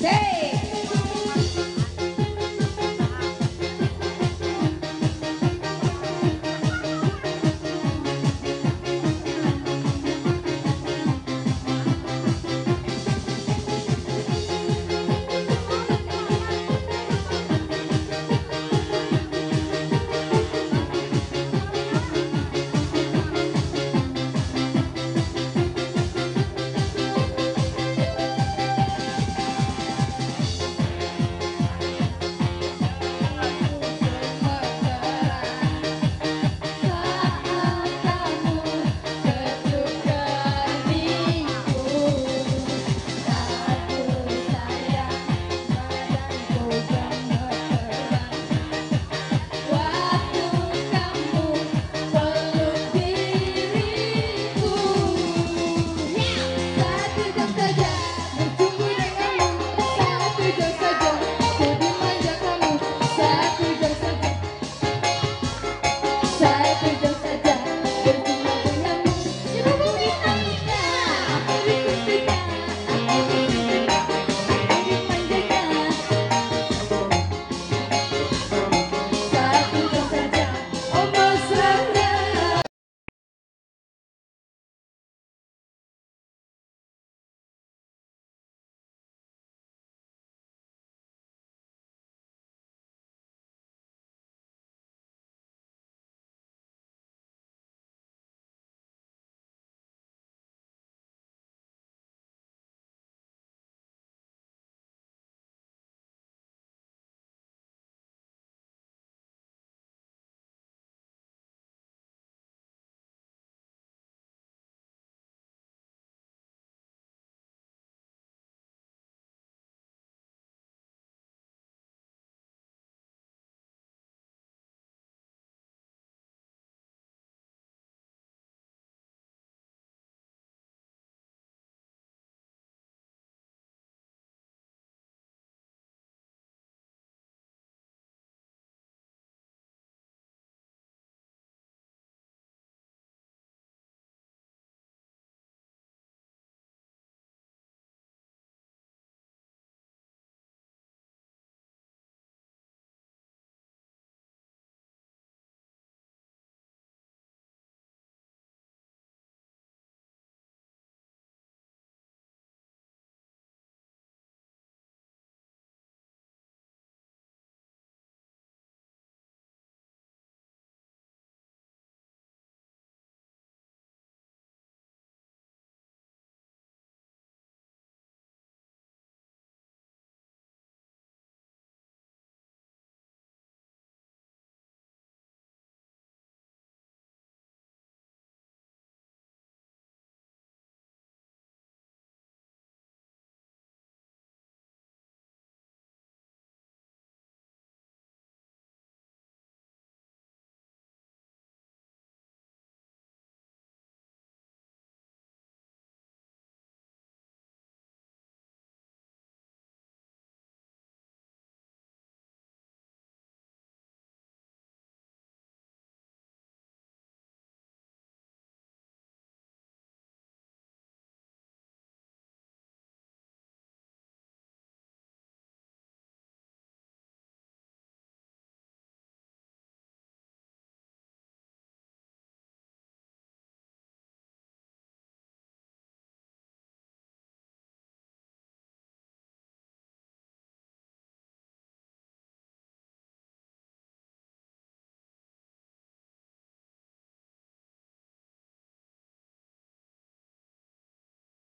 Hey.